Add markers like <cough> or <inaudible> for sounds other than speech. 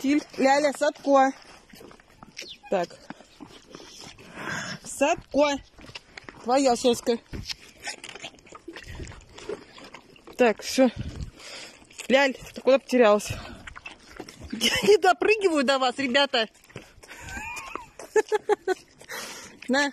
Тиль, Ляля, Садко. Так. Садко. Твоя соска. Так, все. Ляль, ты куда потерялась? Я не допрыгиваю до вас, ребята. <laughs> На.